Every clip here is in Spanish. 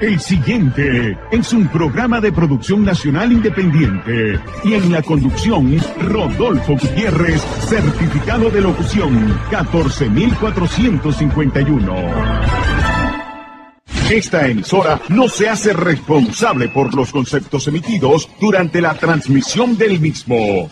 El siguiente es un programa de producción nacional independiente y en la conducción Rodolfo Gutiérrez, certificado de locución 14451. Esta emisora no se hace responsable por los conceptos emitidos durante la transmisión del mismo.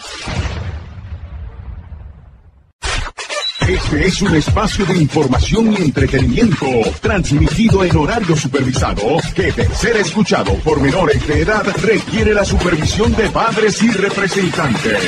Este es un espacio de información y entretenimiento transmitido en horario supervisado que de ser escuchado por menores de edad requiere la supervisión de padres y representantes.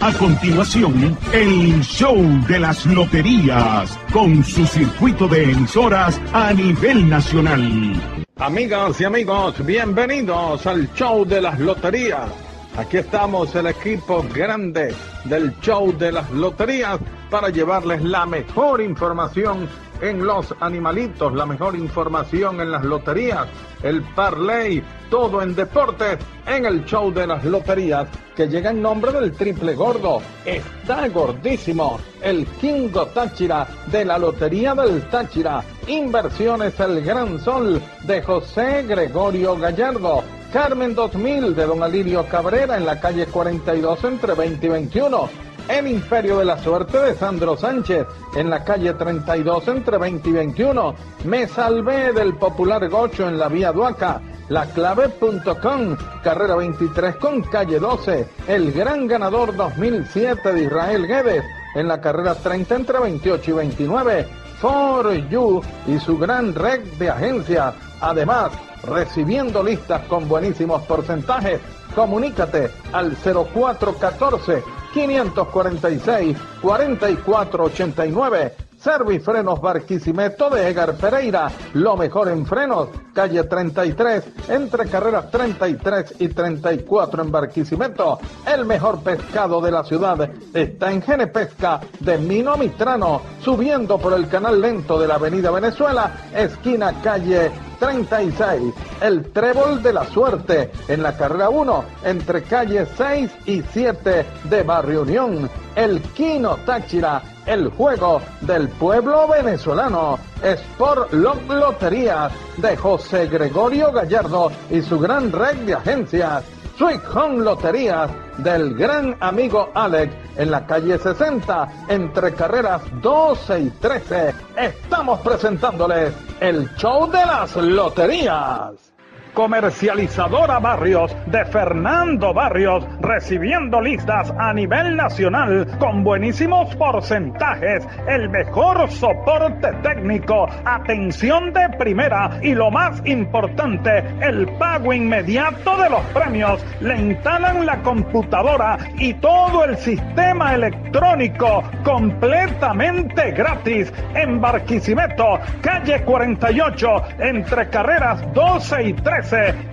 A continuación, el show de las loterías con su circuito de emisoras a nivel nacional. Amigas y amigos, bienvenidos al show de las loterías Aquí estamos, el equipo grande del show de las loterías, para llevarles la mejor información en los animalitos, la mejor información en las loterías, el parlay, todo en deportes, en el show de las loterías, que llega en nombre del triple gordo. Está gordísimo, el Kingo Táchira de la Lotería del Táchira. Inversiones El Gran Sol de José Gregorio Gallardo Carmen 2000 de Don Alirio Cabrera en la calle 42 entre 20 y 21. El Imperio de la Suerte de Sandro Sánchez en la calle 32 entre 20 y 21. Me salvé del popular gocho en la vía Duaca. Laclave.com, carrera 23 con calle 12. El gran ganador 2007 de Israel Guedes en la carrera 30 entre 28 y 29. For You y su gran red de agencias. Además, recibiendo listas con buenísimos porcentajes. Comunícate al 0414 546 4489. Servifrenos Barquisimeto de Egar Pereira. Lo mejor en frenos. Calle 33, entre carreras 33 y 34 en Barquisimeto. El mejor pescado de la ciudad está en Genepesca de Mino Mitrano. Subiendo por el canal lento de la Avenida Venezuela, esquina calle 36, el Trébol de la Suerte, en la carrera 1, entre calles 6 y 7 de Barrio Unión, el Quino Táchira, el juego del pueblo venezolano, Sport Lot Loterías de José Gregorio Gallardo y su gran red de agencias. Sweet Home Loterías del gran amigo Alex en la calle 60 entre carreras 12 y 13. Estamos presentándoles el show de las loterías comercializadora Barrios de Fernando Barrios, recibiendo listas a nivel nacional con buenísimos porcentajes, el mejor soporte técnico, atención de primera y lo más importante, el pago inmediato de los premios. Le instalan la computadora y todo el sistema electrónico completamente gratis en Barquisimeto, calle 48, entre carreras 12 y 13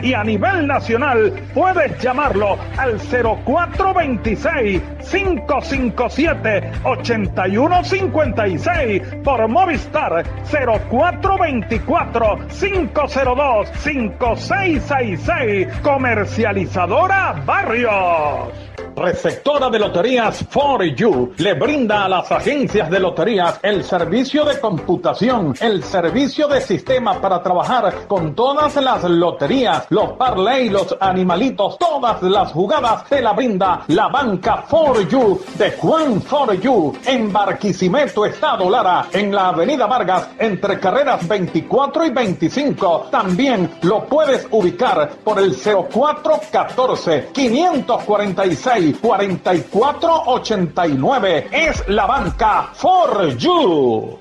y a nivel nacional puedes llamarlo al 0426 557 8156 por Movistar 0424 502 5666 comercializadora Barrios receptora de loterías For You, le brinda a las agencias de loterías el servicio de computación, el servicio de sistema para trabajar con todas las loterías, los parlay, los animalitos, todas las jugadas te la brinda la banca For You de Juan For You en Barquisimeto, Estado Lara, en la Avenida Vargas, entre carreras 24 y 25. También lo puedes ubicar por el 0414 546 4489 es la banca For You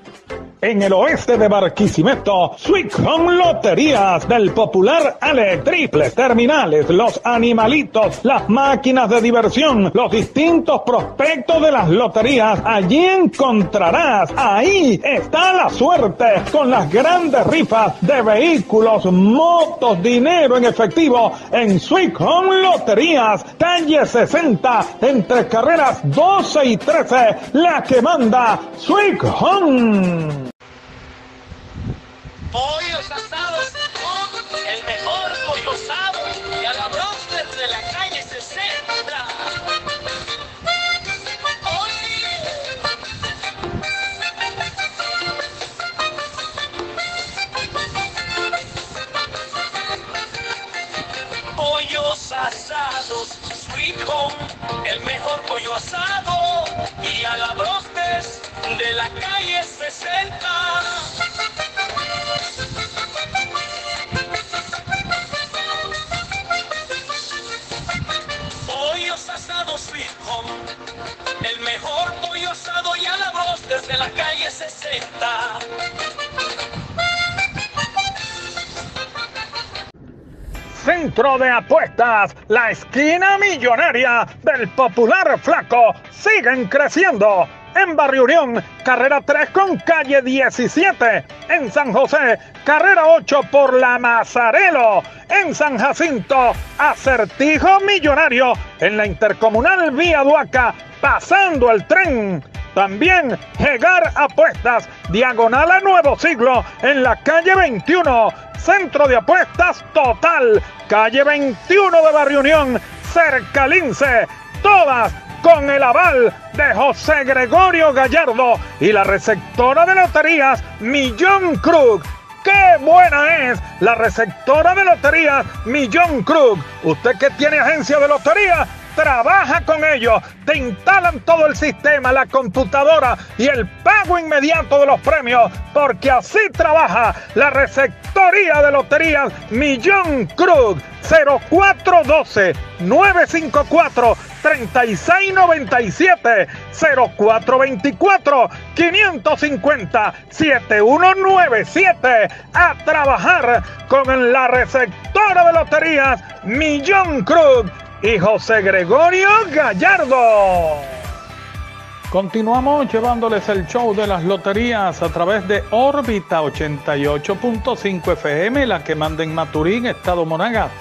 en el oeste de Barquisimeto, Sweet Home Loterías del popular Ale, triples terminales, los animalitos, las máquinas de diversión, los distintos prospectos de las loterías. Allí encontrarás, ahí está la suerte con las grandes rifas de vehículos, motos, dinero en efectivo en Sweet Home Loterías, calle 60, entre carreras 12 y 13, la que manda Sweet Home pollos asados con el mejor pollo asado y a la de la calle 60. Pollos asados, sweet home, el mejor pollo asado y a la broster de la calle 60. Pollos asados Home, el mejor pollo asado y a la voz desde la calle 60. Centro de Apuestas, la esquina millonaria del popular flaco, siguen creciendo. En Barrio Unión, carrera 3 con calle 17. En San José, carrera 8 por la Mazarelo. En San Jacinto, acertijo millonario. En la intercomunal Vía Duaca, pasando el tren. También Llegar Apuestas, diagonal a Nuevo Siglo, en la calle 21. Centro de Apuestas Total, calle 21 de Barrio Unión, cerca Lince. Todas con el aval José Gregorio Gallardo y la receptora de loterías Millón Cruz. ¡Qué buena es la receptora de loterías Millón Cruz! Usted que tiene agencia de lotería, trabaja con ellos, te instalan todo el sistema, la computadora y el pago inmediato de los premios, porque así trabaja la receptoría de loterías Millón Cruz. 0412 954 3697 0424 550 7197 a trabajar con la receptora de loterías Millón Cruz y José Gregorio Gallardo. Continuamos llevándoles el show de las loterías a través de órbita 88.5 FM, la que manda en Maturín, Estado Monagas.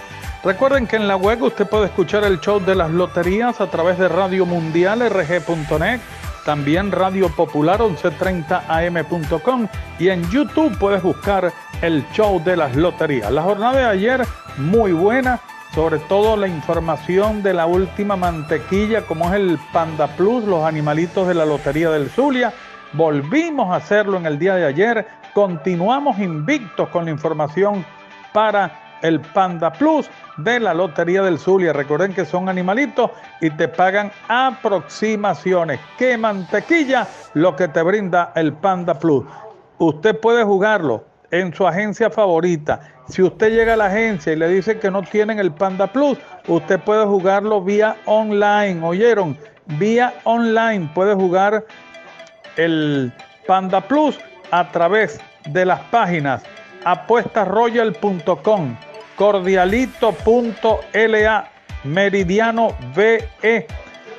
Recuerden que en la web usted puede escuchar el show de las loterías a través de Radio Mundial RG.net, también Radio Popular 1130am.com y en YouTube puedes buscar el show de las loterías. La jornada de ayer muy buena, sobre todo la información de la última mantequilla como es el Panda Plus, los animalitos de la Lotería del Zulia. Volvimos a hacerlo en el día de ayer, continuamos invictos con la información para el Panda Plus de la Lotería del Zulia. Recuerden que son animalitos y te pagan aproximaciones. ¿Qué mantequilla? Lo que te brinda el Panda Plus. Usted puede jugarlo en su agencia favorita. Si usted llega a la agencia y le dice que no tienen el Panda Plus, usted puede jugarlo vía online. ¿Oyeron? Vía online puede jugar el Panda Plus a través de las páginas apuestasroyal.com cordialito.la, meridiano VE,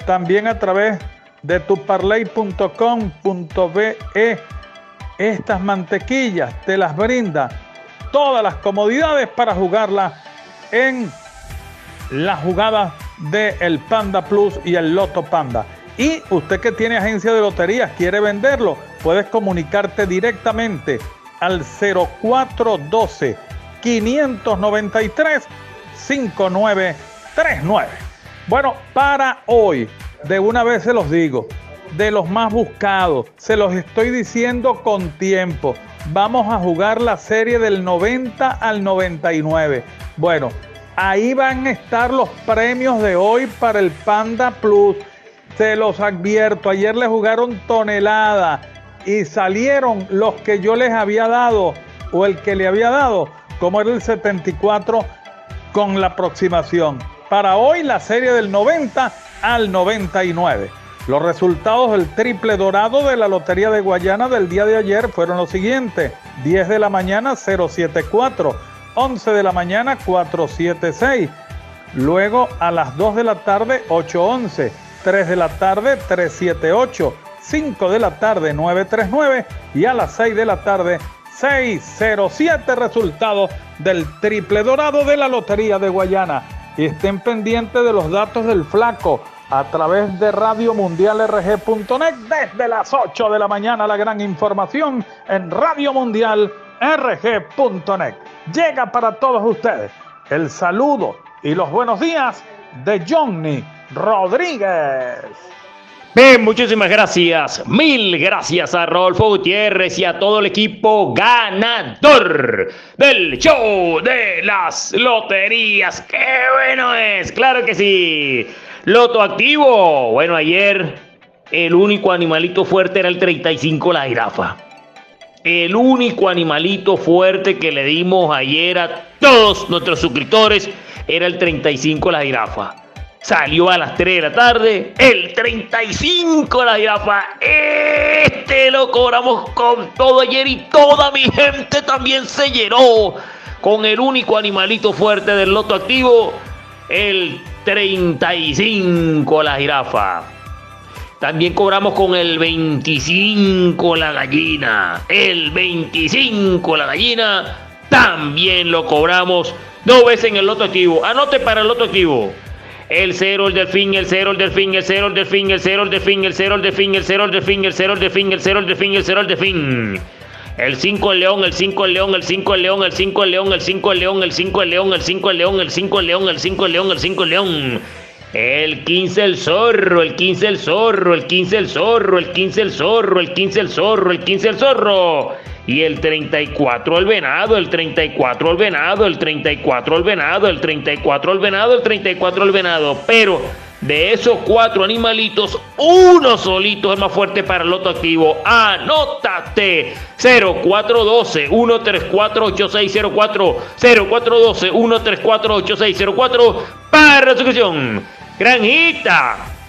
también a través de tuparley.com.be. Estas mantequillas te las brinda todas las comodidades para jugarla en la jugada de el Panda Plus y el Loto Panda. Y usted que tiene agencia de loterías, quiere venderlo, puedes comunicarte directamente al 0412 593 5939. Bueno, para hoy, de una vez se los digo, de los más buscados, se los estoy diciendo con tiempo. Vamos a jugar la serie del 90 al 99. Bueno, ahí van a estar los premios de hoy para el Panda Plus. Se los advierto, ayer le jugaron tonelada y salieron los que yo les había dado o el que le había dado como era el 74 con la aproximación. Para hoy la serie del 90 al 99. Los resultados del triple dorado de la Lotería de Guayana del día de ayer fueron los siguientes. 10 de la mañana 074, 11 de la mañana 476, luego a las 2 de la tarde 811, 3 de la tarde 378, 5 de la tarde 939 y a las 6 de la tarde 607 resultados del triple dorado de la Lotería de Guayana. Y estén pendientes de los datos del flaco a través de Radio Mundial RG.net desde las 8 de la mañana la gran información en Radio Mundial RG.net. Llega para todos ustedes el saludo y los buenos días de Johnny Rodríguez. Bien, muchísimas gracias. Mil gracias a Rodolfo Gutiérrez y a todo el equipo ganador del show de las loterías. ¡Qué bueno es! ¡Claro que sí! Loto activo. Bueno, ayer el único animalito fuerte era el 35, la jirafa. El único animalito fuerte que le dimos ayer a todos nuestros suscriptores era el 35, la jirafa. Salió a las 3 de la tarde, el 35 la jirafa. Este lo cobramos con todo ayer y toda mi gente también se llenó con el único animalito fuerte del loto activo, el 35 la jirafa. También cobramos con el 25 la gallina. El 25 la gallina. También lo cobramos dos veces en el loto activo. Anote para el loto activo. El cero, el delfín, el cero, el delfín, el cero, el delfín, el cero, el delfín, el cero, el delfín, el cero, el delfín, el cero, el delfín, el cero, el delfín, el cero, el delfín. El 5 el león, el 5 el león, el 5 el león, el 5 el león, el 5 el león, el 5 el león, el 5 el león, el 5 el león, el 5 el león, el 5 el león. El 15 el zorro, el 15 el zorro, el 15 el zorro, el 15 el zorro, el 15 el zorro, el 15 el zorro. Y el 34 el venado, el 34 el venado, el 34 el venado, el 34 el venado, el 34 el venado. Pero de esos cuatro animalitos, uno solito es más fuerte para el loto activo. Anótate 0412 134 8604 0412 134 8604 para la suscripción. Granjita.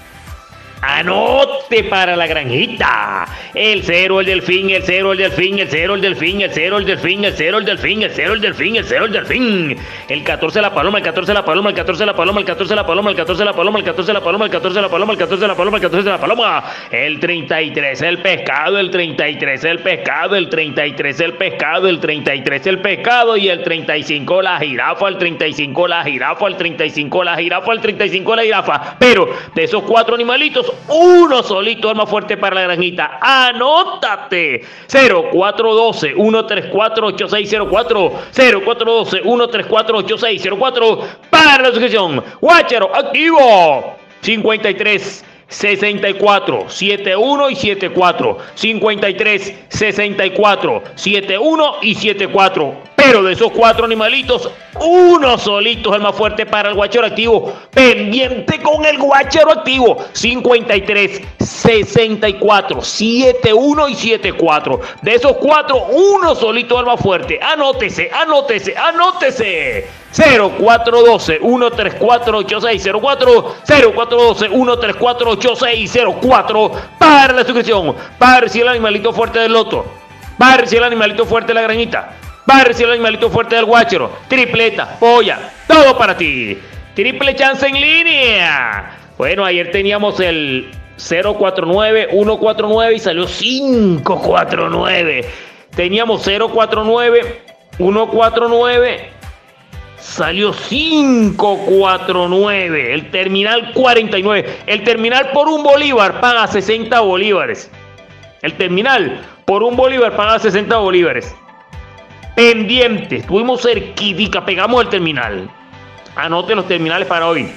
Anote para la granjita. El cero, el delfín, el cero, el delfín, el cero, el delfín, el cero, el delfín, el cero, el delfín, el cero, el delfín, el cero, el delfín. El 14 la paloma, el 14 la paloma, el 14 la paloma, el 14 la paloma, el 14 la paloma, el 14 la paloma, el 14 la paloma, el 14 la paloma, el 14 la paloma. El 33 el pescado, el 33 el pescado, el 33 el pescado, el 33 el pescado y el 35 la jirafa, el 35 la jirafa, el 35 la jirafa, el 35 la jirafa. Pero de esos cuatro animalitos uno solito más fuerte para la granjita. Anótate. 0412 134 8604 0412 134 8604 para la suscripción. Guachero activo. 53 64 71 y 74 53 64 71 y 74 pero de esos cuatro animalitos uno solito es el más fuerte para el guachero activo pendiente con el guachero activo 53 64 71 y 74 de esos cuatro uno solito es el más fuerte anótese anótese anótese 0412 134 8604 0412 134 8604 para la suscripción. Para si el animalito fuerte del loto. Para si el animalito fuerte de la granita. Para si el animalito fuerte del guachero. Tripleta, polla, todo para ti. Triple chance en línea. Bueno, ayer teníamos el 049 149 y salió 549. Teníamos 049 149 salió 549, el terminal 49. El terminal por un bolívar paga 60 bolívares. El terminal por un bolívar paga 60 bolívares. Pendiente, estuvimos cerquita, pegamos el terminal. Anote los terminales para hoy.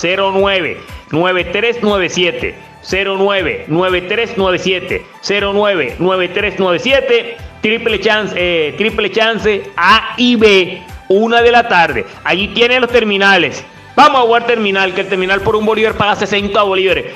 09 9397 09 9397 09 9397 triple chance eh, triple chance A y B una de la tarde. Allí tienen los terminales. Vamos a jugar terminal, que el terminal por un bolívar paga 60 bolívares.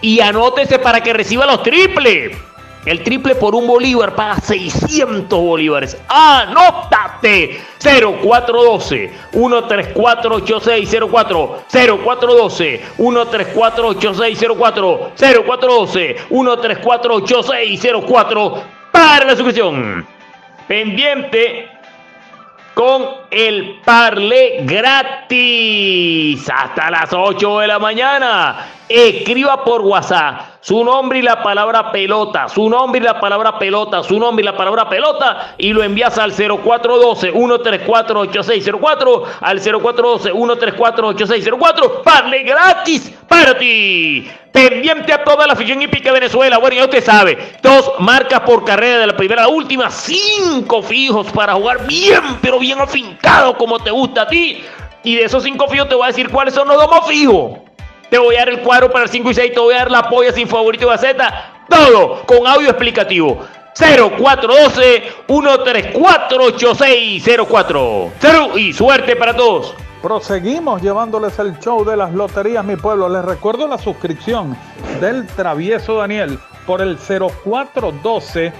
Y anótese para que reciba los triples. El triple por un bolívar paga 600 bolívares. ¡Anótate! 0412 134 8604 0412 134 8604 0412 134 8604 para la suscripción. Pendiente con el parle gratis hasta las 8 de la mañana. Escriba por WhatsApp su nombre y la palabra pelota, su nombre y la palabra pelota, su nombre y la palabra pelota y lo envías al 0412-134-8604, al 0412-134-8604, parle gratis para ti. Pendiente a toda la afición hípica de Venezuela. Bueno, ya usted sabe, dos marcas por carrera de la primera a la última, cinco fijos para jugar bien, pero bien afincado como te gusta a ti. Y de esos cinco fijos te voy a decir cuáles son los dos más fijos. Te voy a dar el cuadro para el 5 y 6, te voy a dar la polla sin favorito y gaceta. Todo con audio explicativo. 0412 134 8604. 0 y suerte para todos. Proseguimos llevándoles el show de las loterías, mi pueblo. Les recuerdo la suscripción del Travieso Daniel por el 0412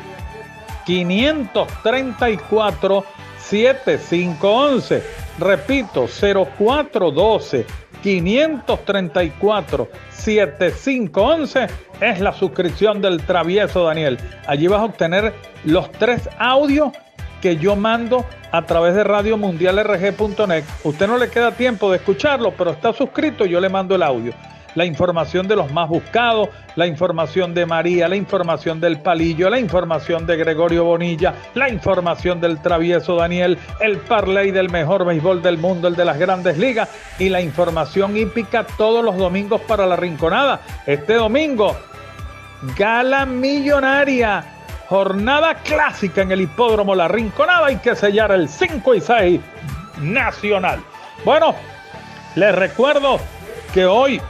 534 7511. Repito, 0412 534 7511 es la suscripción del Travieso Daniel. Allí vas a obtener los tres audios que yo mando a través de Radio Mundial RG.net. Usted no le queda tiempo de escucharlo, pero está suscrito, yo le mando el audio. La información de los más buscados, la información de María, la información del Palillo, la información de Gregorio Bonilla, la información del travieso Daniel, el parlay del mejor béisbol del mundo, el de las grandes ligas y la información hípica todos los domingos para la rinconada. Este domingo, gala millonaria jornada clásica en el hipódromo La Rinconada. Hay que sellar el 5 y 6 nacional. Bueno, les recuerdo que hoy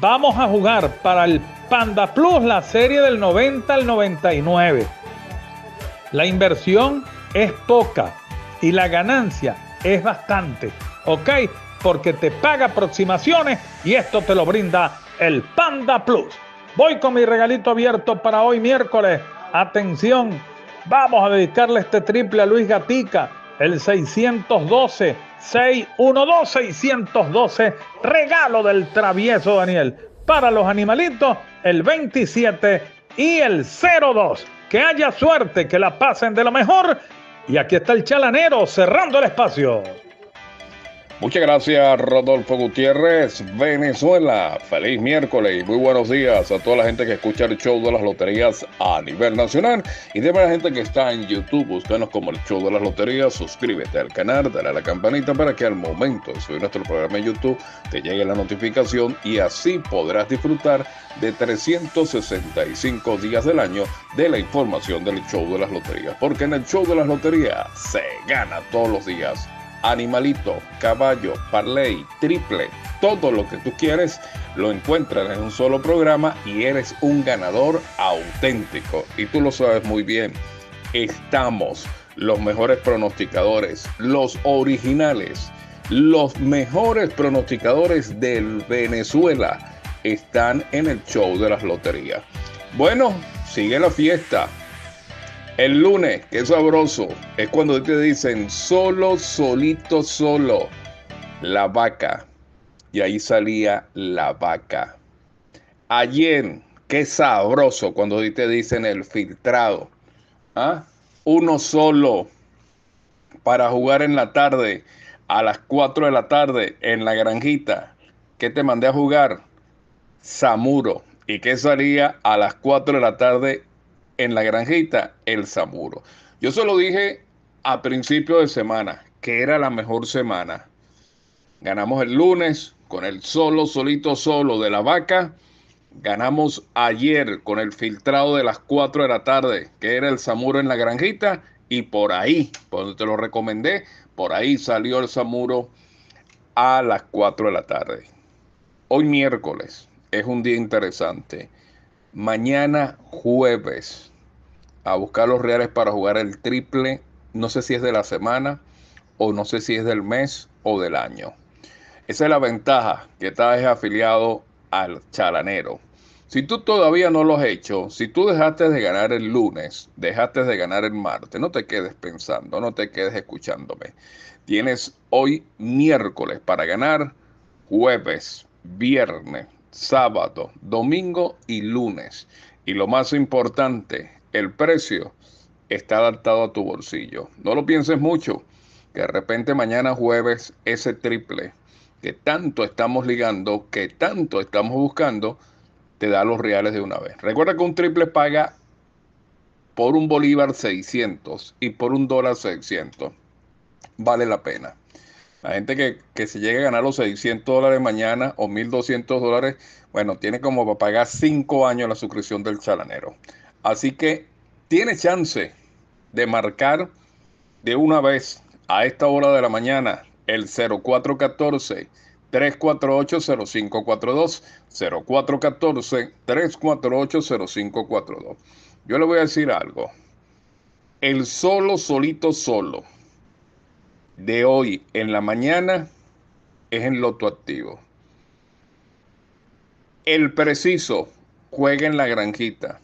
vamos a jugar para el Panda Plus la serie del 90 al 99. La inversión es poca y la ganancia es bastante, ¿ok? Porque te paga aproximaciones y esto te lo brinda el Panda Plus. Voy con mi regalito abierto para hoy miércoles Atención, vamos a dedicarle este triple a Luis Gatica, el 612, 612, 612, regalo del travieso Daniel. Para los animalitos, el 27 y el 02. Que haya suerte, que la pasen de lo mejor. Y aquí está el chalanero cerrando el espacio. Muchas gracias, Rodolfo Gutiérrez, Venezuela. Feliz miércoles y muy buenos días a toda la gente que escucha el show de las loterías a nivel nacional y de la gente que está en YouTube. Búscanos como el show de las loterías. Suscríbete al canal, dale a la campanita para que al momento de subir nuestro programa en YouTube te llegue la notificación y así podrás disfrutar de 365 días del año de la información del show de las loterías. Porque en el show de las loterías se gana todos los días animalito, caballo, parlay, triple, todo lo que tú quieres lo encuentras en un solo programa y eres un ganador auténtico. Y tú lo sabes muy bien. Estamos los mejores pronosticadores, los originales, los mejores pronosticadores del Venezuela están en el show de las loterías. Bueno, sigue la fiesta. El lunes, qué sabroso, es cuando te dicen solo, solito, solo, la vaca. Y ahí salía la vaca. Ayer, qué sabroso cuando te dicen el filtrado. ¿Ah? Uno solo para jugar en la tarde, a las 4 de la tarde, en la granjita. ¿Qué te mandé a jugar? Samuro. ¿Y qué salía a las 4 de la tarde en la granjita el Zamuro. Yo se lo dije a principio de semana, que era la mejor semana. Ganamos el lunes con el solo, solito, solo de la vaca. Ganamos ayer con el filtrado de las 4 de la tarde, que era el Zamuro en la granjita. Y por ahí, cuando te lo recomendé, por ahí salió el Zamuro a las 4 de la tarde. Hoy miércoles es un día interesante mañana jueves a buscar los reales para jugar el triple. No sé si es de la semana o no sé si es del mes o del año. Esa es la ventaja que estás afiliado al chalanero. Si tú todavía no lo has hecho, si tú dejaste de ganar el lunes, dejaste de ganar el martes, no te quedes pensando, no te quedes escuchándome. Tienes hoy miércoles para ganar, jueves, viernes, sábado, domingo y lunes. Y lo más importante, el precio está adaptado a tu bolsillo. No lo pienses mucho, que de repente mañana jueves ese triple que tanto estamos ligando, que tanto estamos buscando, te da los reales de una vez. Recuerda que un triple paga por un bolívar 600 y por un dólar 600. Vale la pena. La gente que, se llegue a ganar los 600 dólares mañana o 1200 dólares, bueno, tiene como para pagar 5 años la suscripción del chalanero. Así que tiene chance de marcar de una vez a esta hora de la mañana el 0414 348 0542 0414 348 0542. Yo le voy a decir algo. El solo solito solo de hoy en la mañana es en Loto Activo. El preciso juega en la granjita,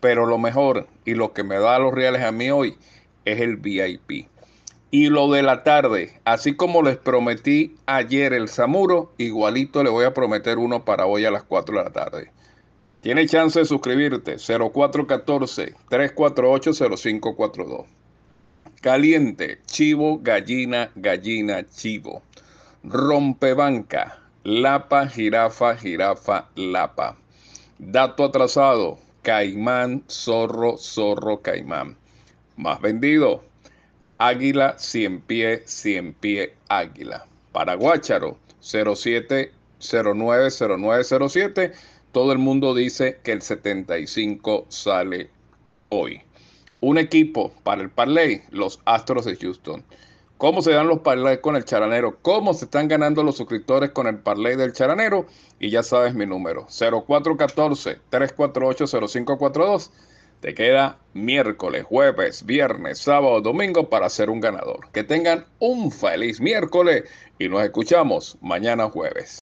pero lo mejor y lo que me da los reales a mí hoy es el VIP. Y lo de la tarde, así como les prometí ayer el Zamuro, igualito le voy a prometer uno para hoy a las 4 de la tarde. Tiene chance de suscribirte, 0414-348-0542. Caliente, chivo, gallina, gallina, chivo. Rompebanca, lapa, jirafa, jirafa, lapa. Dato atrasado, caimán, zorro, zorro, caimán. Más vendido, Águila, 100 pie, 100 pie, águila. Para Guácharo, 07090907. Todo el mundo dice que el 75 sale hoy. Un equipo para el parlay, los Astros de Houston. ¿Cómo se dan los parlays con el charanero? ¿Cómo se están ganando los suscriptores con el parlay del charanero? Y ya sabes mi número, 0414-348-0542. Te queda miércoles, jueves, viernes, sábado, domingo para ser un ganador. Que tengan un feliz miércoles y nos escuchamos mañana jueves.